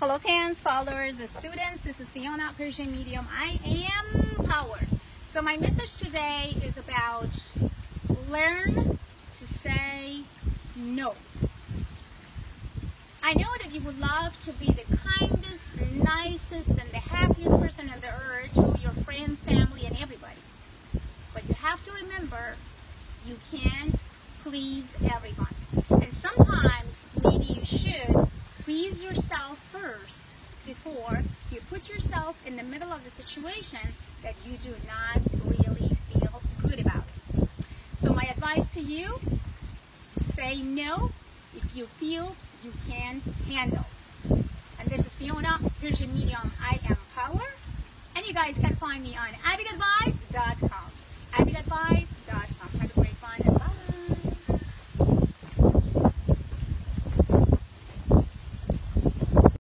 Hello fans, followers, the students, this is Fiona, Persian Medium. I am Power. So my message today is about learn to say no. I know that you would love to be the kindest, nicest, and the happiest person on the earth to your friends, family, and everybody. But you have to remember, you can't please everyone. And sometimes maybe you should please yourself first before you put yourself in the middle of the situation that you do not really feel good about. So my advice to you, say no if you feel you can handle. And this is Fiona, Persian Medium I Am Power. And you guys can find me on. Avid Advice